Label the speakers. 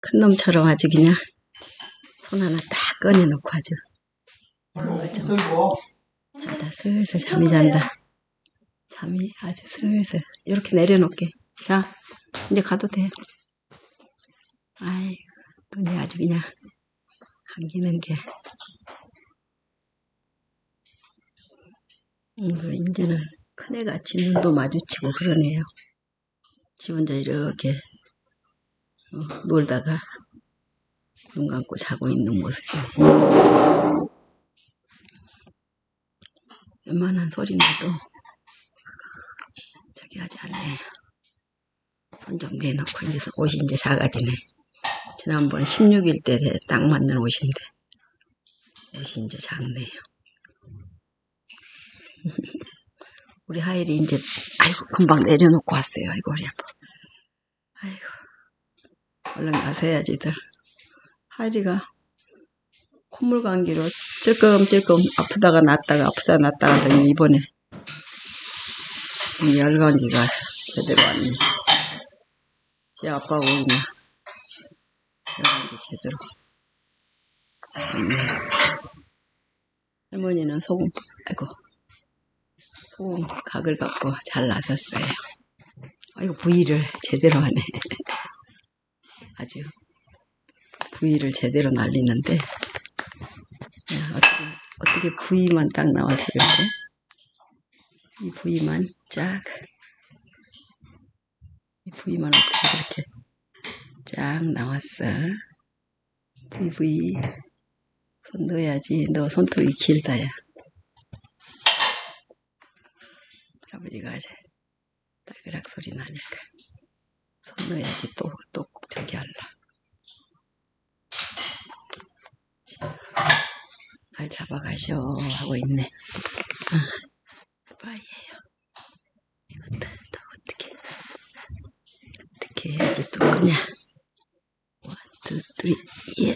Speaker 1: 큰 놈처럼 아주 그냥 손 하나 딱 꺼내놓고 아주 거좀 잔다 슬슬 잠이 잔다. 잠이 아주 슬슬 이렇게 내려놓게. 자 이제 가도 돼. 아이고 눈이 아주 그냥 감기는 게. 이거 이제는 큰애같이 눈도 마주치고 그러네요. 지 혼자 이렇게 어, 놀다가 눈 감고 자고 있는 모습이네. 웬만한 소리나도 저기 하지 않네요. 손 좀 내놓고 이제 옷이 이제 작아지네. 지난번 16일 때 딱 맞는 옷인데 옷이 이제 작네요. 우리 하일이 이제 아이고 금방 내려놓고 왔어요. 아이고 아파. 아이고 얼른 가세야지들. 하일이가 콧물 감기로 찔끔찔끔 아프다가 낫다가 아프다가 낫다가 하더니 이번에 열감기가 제대로 왔네. 지 아빠하고 있냐. 열감기 제대로. 음. 할머니는 소금, 아이고, 소금 각을 갖고 잘 나셨어요. 아이고, 부위를 제대로 하네. 아주 부위를 제대로 날리는데 어떻게, 어떻게 부위만 딱 그런데 이 부위만 쫙 이 부위만 어떻게 그렇게 쫙 나왔어? 부위 부위 손 넣어야지. 너 손톱이 길다야. 아버지가 이제 딸그락 소리 나니까 손 넣어야지 또 또 저기 할라 잘 잡아가셔 하고 있네. 아, 빠이에요. 이것도 또 어떻게 어떻게 해야지 또 그냥 원, 투, 쓰리, 예.